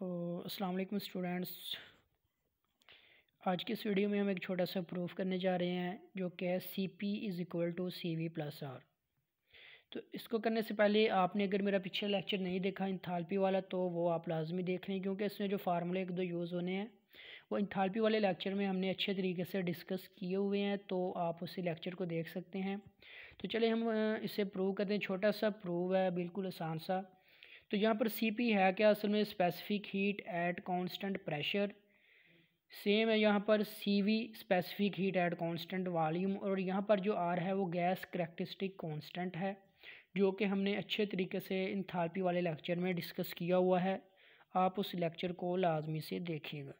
तो अस्सलाम वालेकुम स्टूडेंट्स। आज की इस वीडियो में हम एक छोटा सा प्रूफ करने जा रहे हैं, जो कि है C P is equal to C V plus R तो इसको करने से पहले आपने अगर मेरा पिछला लेक्चर नहीं देखा इंथालपी वाला तो वो आप लाजमी देख लें, क्योंकि इसमें जो फार्मूले एक दो यूज़ होने हैं, वो इंथालपी वाले लेक्चर में हमने अच्छे तरीके से डिस्कस किए हुए हैं तो आप उसी लेक्चर को देख सकते हैं। तो चले हम इसे प्रूव करते हैं। छोटा सा प्रूव है, बिल्कुल आसान सा। तो यहाँ पर सी पी है क्या असल में specific heat at constant pressure same है यहाँ पर C V specific heat at constant volume और यहाँ पर जो आर है वो गैस करेक्टरिस्टिक कांस्टेंट है, जो कि हमने अच्छे तरीके से इन वाले लेक्चर में डिस्कस किया हुआ है। आप उस लेक्चर को लाजमी से देखिएगा।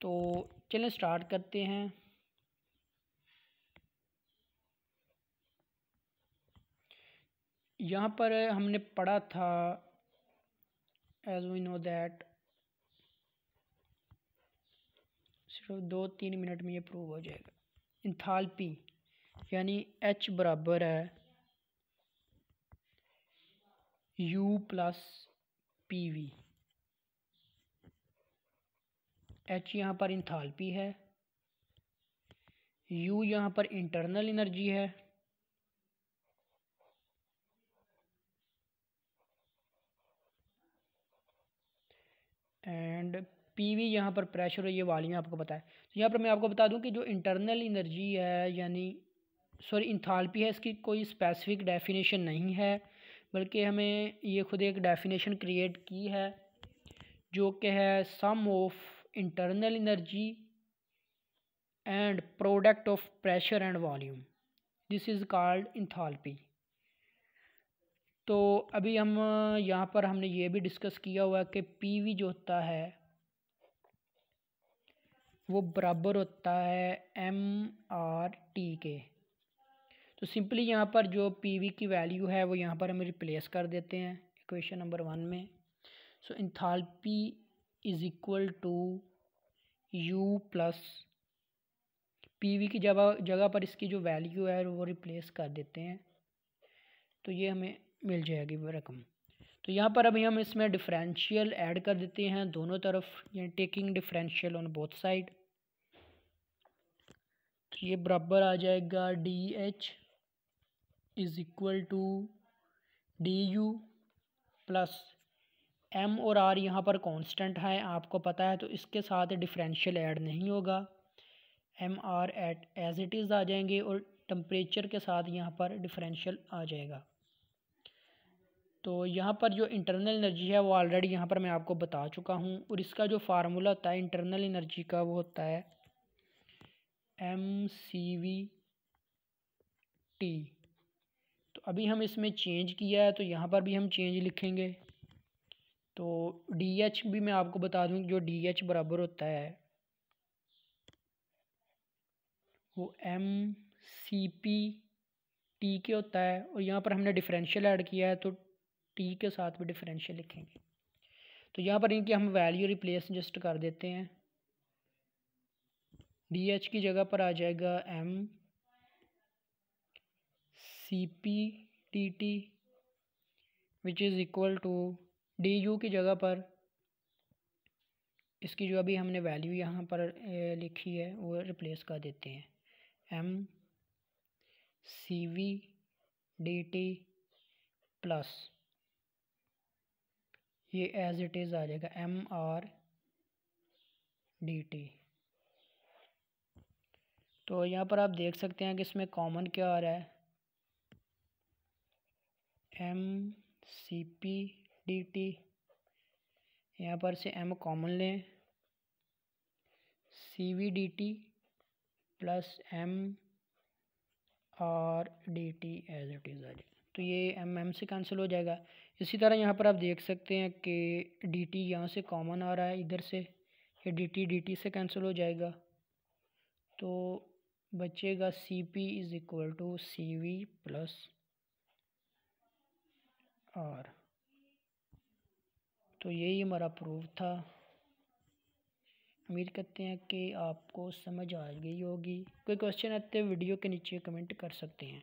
तो चलें स्टार्ट करते हैं। यहाँ पर हमने पढ़ा था एज वी नो दैट सिर्फ़ दो तीन मिनट में ये प्रूव हो जाएगा। इंथालपी यानी एच बराबर है U plus P V H यहाँ पर इंथालपी है यू यहाँ पर इंटरनल एनर्जी है। एंड पी वी यहाँ पर प्रेशर और ये वालियाँ आपको पता है तो यहाँ पर मैं आपको बता दूँ कि जो इंटरनल एनर्जी है, यानी सॉरी इंथालपी है, इसकी कोई स्पेसिफिक डेफिनेशन नहीं है, बल्कि हमें ये खुद एक डेफिनेशन क्रिएट की है, जो कि है sum of internal energy and product of pressure and volume this is called enthalpy तो अभी हम, यहाँ पर हमने ये भी डिस्कस किया हुआ है कि पीवी जो होता है, वो बराबर होता है एम आर टी के तो सिंपली यहाँ पर जो पीवी की वैल्यू है, वो यहाँ पर हम रिप्लेस कर देते हैं इक्वेशन नंबर वन में। So enthalpy is equal to U plus PV की जगह जगह पर इसकी जो वैल्यू है, वो रिप्लेस कर देते हैं। तो ये हमें मिल जाएगी वो रकम। तो यहाँ पर अभी हम इसमें डिफरेंशियल ऐड कर देते हैं दोनों तरफ़, यानी taking differential on both side तो ये बराबर आ जाएगा D H is equal to D U plus M और आर यहाँ पर कांस्टेंट है, आपको पता है तो इसके साथ डिफरेंशियल ऐड नहीं होगा। M R at as it is आ जाएँगे और टेम्परेचर के साथ यहाँ पर डिफरेंशियल आ जाएगा। तो यहाँ पर जो इंटरनल एनर्जी है वो ऑलरेडी यहाँ पर मैं आपको बता चुका हूँ और इसका जो फार्मूला होता है इंटरनल एनर्जी का वो होता है एम सी वी टी तो अभी हम इसमें चेंज किया है तो यहाँ पर भी हम चेंज लिखेंगे। तो डी एच भी मैं आपको बता दूँ जो डी एच बराबर होता है वो एम सी पी टी के होता है और यहाँ पर हमने डिफरेंशियल ऐड किया है तो टी के साथ भी डिफरेंशियल लिखेंगे। तो यहाँ पर इनकी हम वैल्यू रिप्लेस जस्ट कर देते हैं। डी एच की जगह पर आ जाएगा M C P T T which is equal to D U की जगह पर इसकी जो अभी हमने वैल्यू यहाँ पर लिखी है, वो रिप्लेस कर देते हैं। M C V D T plus ये एज इट इज़ आ जाएगा एम आर डी टी तो यहाँ पर आप देख सकते हैं कि इसमें कॉमन क्या आ रहा है? M C P D T यहाँ पर से एम कॉमन लें। C V D T plus M R D T as it is आ जाएगा। तो ये एम एम से कैंसिल हो जाएगा। इसी तरह यहाँ पर आप देख सकते हैं कि डी टी यहाँ से कॉमन आ रहा है इधर से, ये डी टी डी टी से कैंसिल हो जाएगा। तो बचेगा C P is equal to C V plus R तो यही हमारा प्रूफ था। उम्मीद करते हैं कि आपको समझ आ गई होगी। कोई क्वेश्चन आते वीडियो के नीचे कमेंट कर सकते हैं।